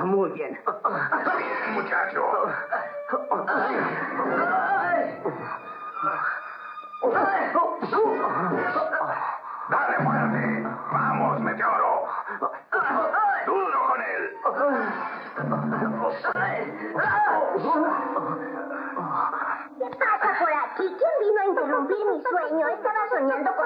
Ah, muy bien. Muchacho. Dale fuerte. Vamos, meteoro. Duro con él. ¿Qué pasa por aquí? ¿Quién vino a interrumpir mi sueño? Estaba soñando con